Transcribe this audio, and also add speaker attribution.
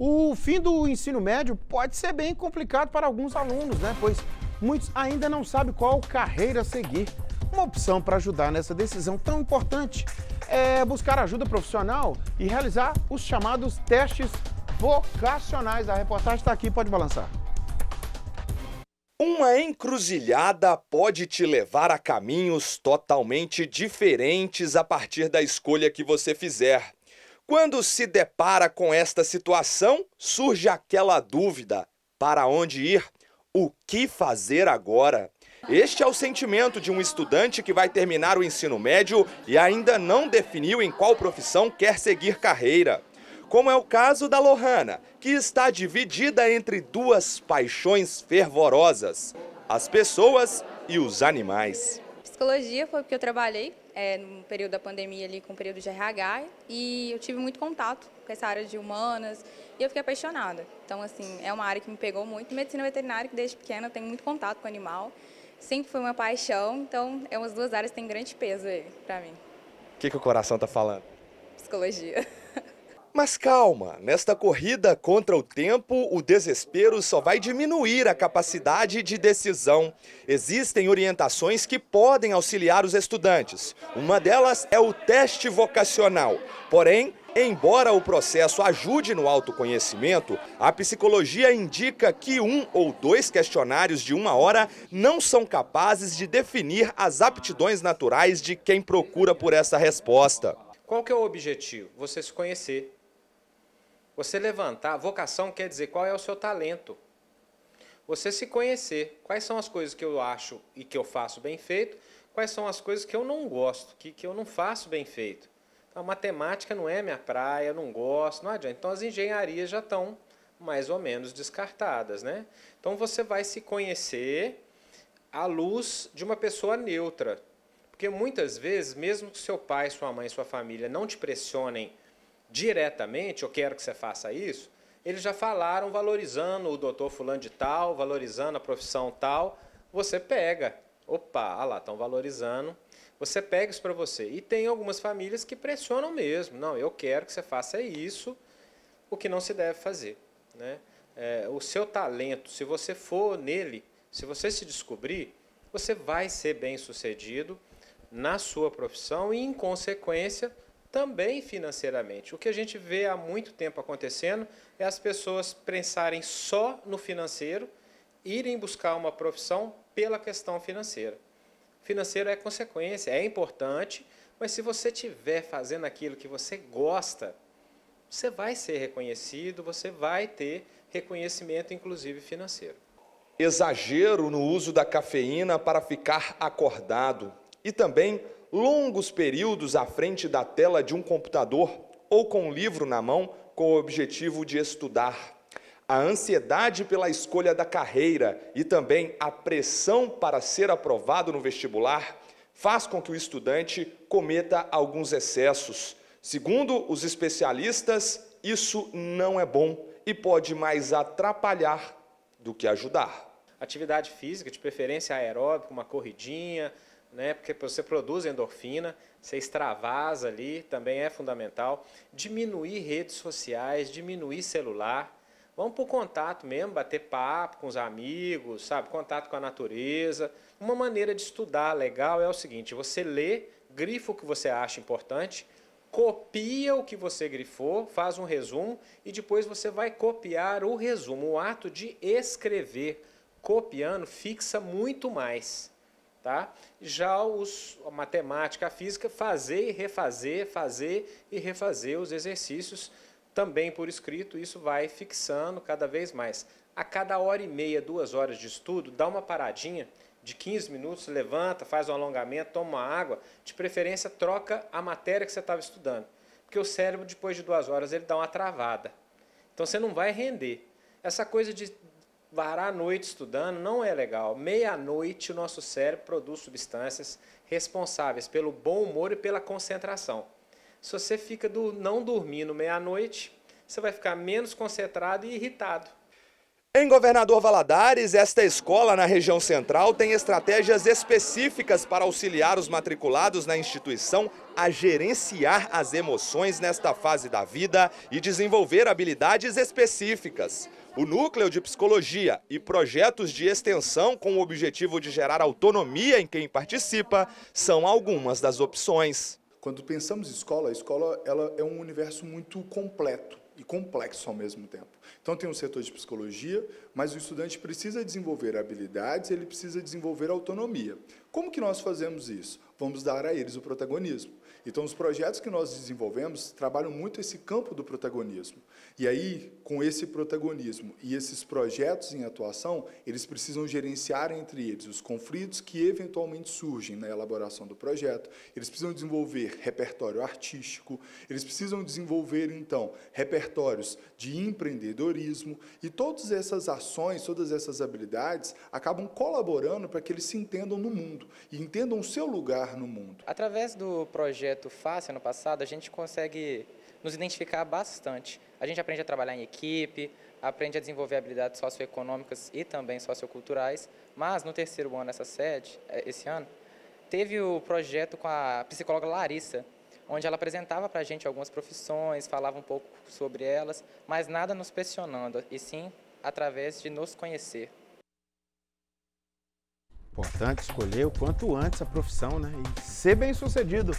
Speaker 1: O fim do ensino médio pode ser bem complicado para alguns alunos, né? Pois muitos ainda não sabem qual carreira seguir. Uma opção para ajudar nessa decisão tão importante é buscar ajuda profissional e realizar os chamados testes vocacionais. A reportagem está aqui, pode balançar.
Speaker 2: Uma encruzilhada pode te levar a caminhos totalmente diferentes a partir da escolha que você fizer. Quando se depara com esta situação, surge aquela dúvida: para onde ir? O que fazer agora? Este é o sentimento de um estudante que vai terminar o ensino médio e ainda não definiu em qual profissão quer seguir carreira. Como é o caso da Lohana, que está dividida entre duas paixões fervorosas: as pessoas e os animais.
Speaker 3: Psicologia foi porque eu trabalhei é, no período da pandemia ali com o período de RH e eu tive muito contato com essa área de humanas e eu fiquei apaixonada. Então, assim, é uma área que me pegou muito. Medicina veterinária, que desde pequena eu tenho muito contato com animal, sempre foi uma paixão, então é umas duas áreas que têm grande peso aí para mim.
Speaker 2: O que, que o coração tá falando?
Speaker 3: Psicologia.
Speaker 2: Mas calma, nesta corrida contra o tempo, o desespero só vai diminuir a capacidade de decisão. Existem orientações que podem auxiliar os estudantes. Uma delas é o teste vocacional. Porém, Embora o processo ajude no autoconhecimento, a psicologia indica que um ou dois questionários de uma hora não são capazes de definir as aptidões naturais de quem procura por essa resposta.
Speaker 4: Qual que é o objetivo? Você se conhecer. Você levantar, vocação quer dizer qual é o seu talento. Você se conhecer, quais são as coisas que eu acho e que eu faço bem feito, quais são as coisas que eu não gosto, que, que eu não faço bem feito. Então, a matemática não é minha praia, não gosto, não adianta. Então, as engenharias já estão mais ou menos descartadas. Né? Então, você vai se conhecer à luz de uma pessoa neutra. Porque muitas vezes, mesmo que seu pai, sua mãe, sua família não te pressionem diretamente, eu quero que você faça isso, eles já falaram valorizando o doutor fulano de tal, valorizando a profissão tal, você pega. Opa, ah lá, estão valorizando. Você pega isso para você. E tem algumas famílias que pressionam mesmo. Não, eu quero que você faça isso, o que não se deve fazer. Né? É, o seu talento, se você for nele, se você se descobrir, você vai ser bem sucedido na sua profissão e, em consequência, também financeiramente. O que a gente vê há muito tempo acontecendo é as pessoas pensarem só no financeiro, irem buscar uma profissão pela questão financeira. Financeiro é consequência, é importante, mas se você estiver fazendo aquilo que você gosta, você vai ser reconhecido, você vai ter reconhecimento, inclusive financeiro.
Speaker 2: Exagero no uso da cafeína para ficar acordado e também longos períodos à frente da tela de um computador ou com um livro na mão com o objetivo de estudar. A ansiedade pela escolha da carreira e também a pressão para ser aprovado no vestibular faz com que o estudante cometa alguns excessos. Segundo os especialistas, isso não é bom e pode mais atrapalhar do que ajudar.
Speaker 4: Atividade física, de preferência aeróbica, uma corridinha, né? porque você produz endorfina, você extravasa ali, também é fundamental. Diminuir redes sociais, diminuir celular. Vamos para o contato mesmo, bater papo com os amigos, sabe? Contato com a natureza. Uma maneira de estudar legal é o seguinte: você lê, grifa o que você acha importante, copia o que você grifou, faz um resumo e depois você vai copiar o resumo. O ato de escrever copiando fixa muito mais. Tá? Já os, a matemática, a física, fazer e refazer, fazer e refazer os exercícios também por escrito, isso vai fixando cada vez mais. A cada hora e meia, duas horas de estudo, dá uma paradinha de 15 minutos, levanta, faz um alongamento, toma uma água, de preferência troca a matéria que você estava estudando. Porque o cérebro, depois de duas horas, ele dá uma travada. Então você não vai render. Essa coisa de varar a noite estudando não é legal. Meia-noite o nosso cérebro produz substâncias responsáveis pelo bom humor e pela concentração. Se você fica do, não dormindo meia-noite, você vai ficar menos concentrado e irritado.
Speaker 2: Em Governador Valadares, esta escola na região central tem estratégias específicas para auxiliar os matriculados na instituição a gerenciar as emoções nesta fase da vida e desenvolver habilidades específicas. O Núcleo de Psicologia e projetos de extensão com o objetivo de gerar autonomia em quem participa são algumas das opções.
Speaker 5: Quando pensamos em escola, a escola ela é um universo muito completo e complexo ao mesmo tempo. Então tem um setor de psicologia, mas o estudante precisa desenvolver habilidades, ele precisa desenvolver autonomia. Como que nós fazemos isso? Vamos dar a eles o protagonismo. Então, os projetos que nós desenvolvemos trabalham muito esse campo do protagonismo. E aí, com esse protagonismo e esses projetos em atuação, eles precisam gerenciar entre eles os conflitos que eventualmente surgem na elaboração do projeto, eles precisam desenvolver repertório artístico, eles precisam desenvolver, então, repertórios de empreendedorismo, e todas essas ações, todas essas habilidades acabam colaborando para que eles se entendam no mundo e entendam o seu lugar no mundo.
Speaker 6: Através do projeto FACE ano passado, a gente consegue nos identificar bastante. A gente aprende a trabalhar em equipe, aprende a desenvolver habilidades socioeconômicas e também socioculturais, mas no terceiro ano essa sede, é, esse ano, teve o projeto com a psicóloga Larissa, onde ela apresentava para a gente algumas profissões, falava um pouco sobre elas, mas nada nos pressionando, e sim através de nos conhecer.
Speaker 1: Importante escolher o quanto antes a profissão, né? E ser bem sucedido.